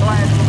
last